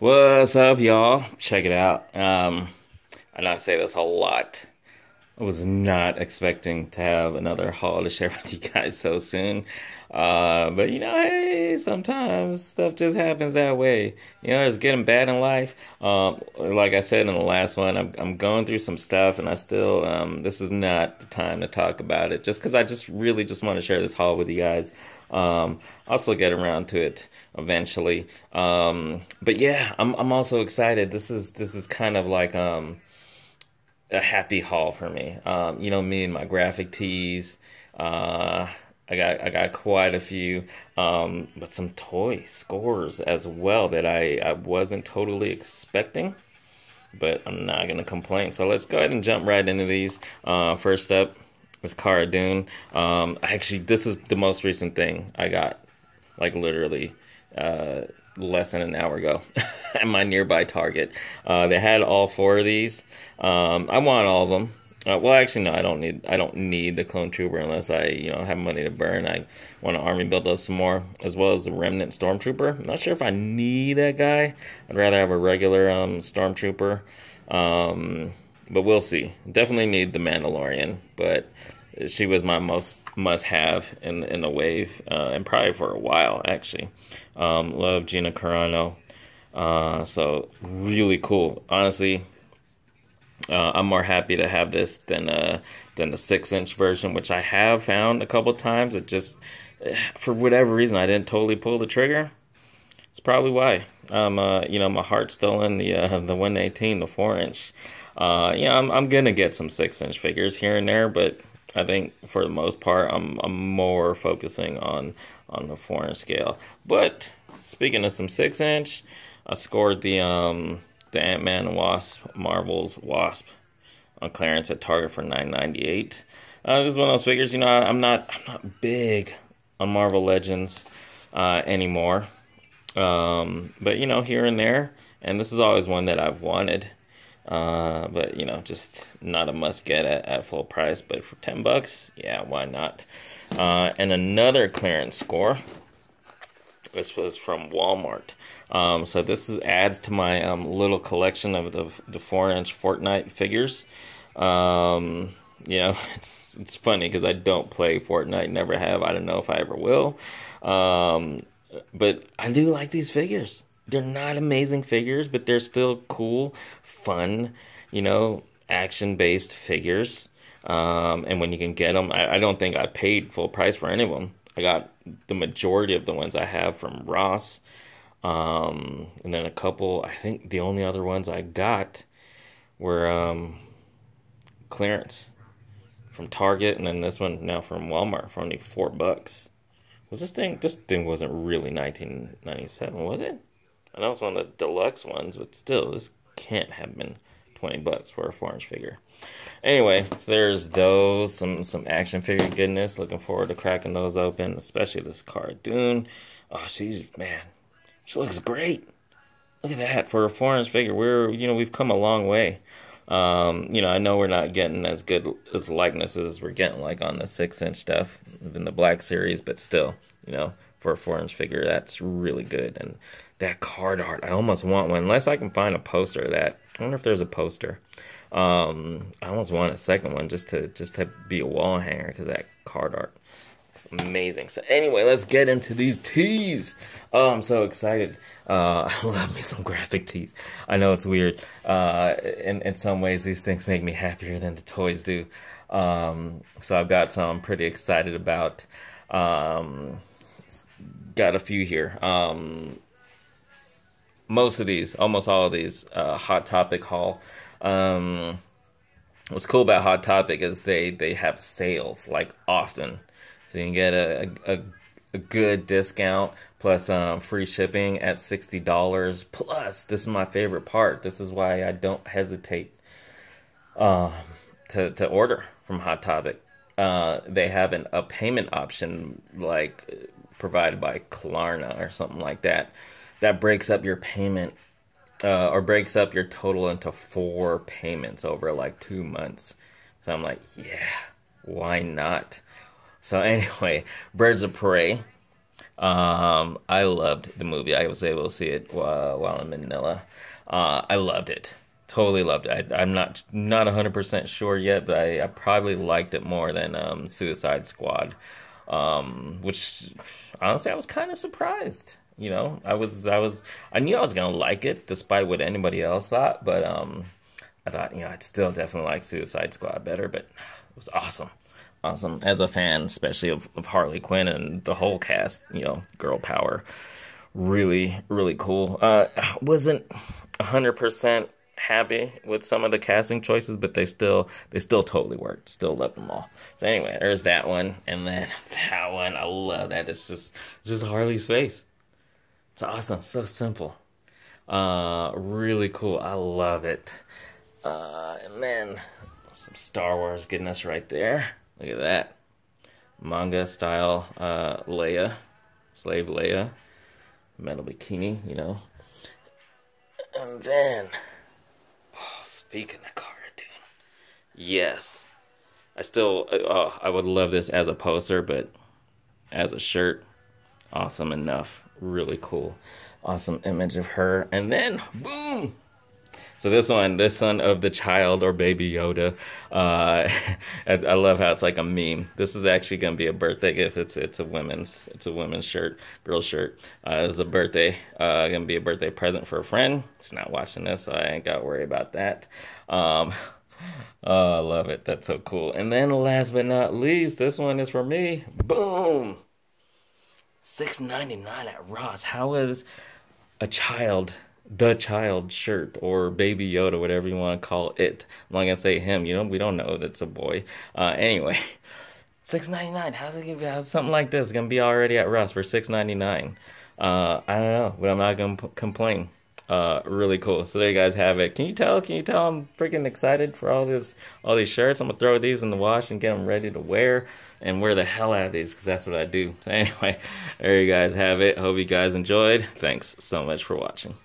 What's up, y'all? Check it out. Um, I know I say this a lot. I was not expecting to have another haul to share with you guys so soon. Uh, but you know, hey, sometimes stuff just happens that way. You know, it's getting bad in life. Um, like I said in the last one, I'm, I'm going through some stuff and I still, um, this is not the time to talk about it just because I just really just want to share this haul with you guys. Um, I'll still get around to it eventually. Um, but yeah, I'm I'm also excited. This is this is kind of like um a happy haul for me. Um, you know me and my graphic tees. Uh, I got I got quite a few, um, but some toy scores as well that I, I wasn't totally expecting. But I'm not gonna complain. So let's go ahead and jump right into these. Uh, first up is Cara Dune. Um, actually, this is the most recent thing I got, like literally uh, less than an hour ago at my nearby Target. Uh, they had all four of these. Um, I want all of them. Uh, well, actually, no, I don't need. I don't need the clone trooper unless I, you know, have money to burn. I want to army build those some more, as well as the remnant stormtrooper. I'm not sure if I need that guy. I'd rather have a regular um, stormtrooper. Um, but we'll see. Definitely need the Mandalorian, but she was my most must-have in in the wave, uh, and probably for a while actually. Um, love Gina Carano. Uh, so really cool. Honestly, uh, I'm more happy to have this than uh than the six inch version, which I have found a couple times. It just for whatever reason I didn't totally pull the trigger. It's probably why. Um, uh, you know, my heart's still in the uh, the 118, the four inch. Uh, yeah, I'm I'm gonna get some six inch figures here and there, but I think for the most part, I'm I'm more focusing on on the four inch scale. But speaking of some six inch, I scored the um the Ant Man and Wasp Marvel's Wasp on clearance at Target for nine ninety eight. Uh, this is one of those figures, you know, I'm not I'm not big on Marvel Legends uh, anymore, um, but you know, here and there, and this is always one that I've wanted. Uh, but you know, just not a must get at, at full price. But for 10 bucks, yeah, why not? Uh, and another clearance score. This was from Walmart. Um, so this is, adds to my um, little collection of the, the four inch Fortnite figures. Um, you know, it's it's funny because I don't play Fortnite, never have. I don't know if I ever will. Um, but I do like these figures they're not amazing figures, but they're still cool, fun, you know, action based figures. Um, and when you can get them, I, I, don't think I paid full price for any of them. I got the majority of the ones I have from Ross. Um, and then a couple, I think the only other ones I got were um, clearance from Target, and then this one now from Walmart for only four bucks. Was this thing? This thing wasn't really 1997, was it? I know it's one of the deluxe ones, but still, this can't have been 20 bucks for a four inch figure. Anyway, so there's those, some some action figure goodness. Looking forward to cracking those open, especially this Cara Dune. Oh, she's man, she looks great. Look at that for a four inch figure. We're you know we've come a long way. Um, you know, I know we're not getting as good as likenesses as we're getting like on the six inch stuff in the black series, but still, you know, for a four inch figure, that's really good. And that card art, I almost want one, unless I can find a poster of that. I wonder if there's a poster. Um, I almost want a second one just to just to be a wall hanger because that card art is amazing. So anyway, let's get into these tees. Oh, I'm so excited. Uh, I love me some graphic tees. I know it's weird. Uh, in in some ways, these things make me happier than the toys do. Um, so I've got some I'm pretty excited about. Um, got a few here. Um, most of these, almost all of these, uh, Hot Topic haul. Um, what's cool about Hot Topic is they they have sales like often, so you can get a a, a good discount plus um, free shipping at sixty dollars. Plus, this is my favorite part. This is why I don't hesitate um, to to order from Hot Topic. Uh, they have an, a payment option like provided by Klarna or something like that. That breaks up your payment uh, or breaks up your total into four payments over like two months. So I'm like, yeah, why not? So anyway, Birds of Prey. Um, I loved the movie. I was able to see it while, while in Manila. Uh, I loved it. Totally loved it. I, am not not 100% sure yet, but I, I, probably liked it more than um, Suicide Squad, um, which honestly I was kind of surprised. You know, I was I was I knew I was gonna like it despite what anybody else thought, but um, I thought you know I'd still definitely like Suicide Squad better, but it was awesome awesome as a fan, especially of, of Harley Quinn and the whole cast. You know, girl power, really, really cool. Uh, wasn't hundred percent happy with some of the casting choices, but they still they still totally worked. Still love them all. So anyway, there's that one, and then that one. I love that. It's just it's just Harley's face. It's awesome. So simple. Uh, really cool. I love it. Uh, and then some Star Wars goodness right there. Look at that. Manga style uh, Leia, slave Leia, metal bikini, you know. And then Speaking of dude. yes, I still, oh, I would love this as a poster, but as a shirt, awesome enough. Really cool. Awesome image of her. And then, boom, so this one, this son of the child or baby Yoda, uh, I love how it's like a meme. This is actually gonna be a birthday gift. It's it's a women's it's a women's shirt, girl shirt. Uh, it's a birthday, uh, gonna be a birthday present for a friend. She's not watching this, so I ain't got to worry about that. Um, oh, I love it. That's so cool. And then last but not least, this one is for me. Boom. Six ninety nine at Ross. How is a child? the child shirt or baby Yoda, whatever you want to call it. I'm not gonna say him, you know, we don't know that's a boy. Uh, anyway, six ninety nine. How's it gonna be? How's something like this gonna be already at Ross for six ninety nine? Uh, I don't know, but I'm not gonna complain. Uh, really cool. So there you guys have it. Can you tell? Can you tell I'm freaking excited for all this, all these shirts? I'm gonna throw these in the wash and get them ready to wear and wear the hell out of these because that's what I do. So anyway, there you guys have it. Hope you guys enjoyed. Thanks so much for watching.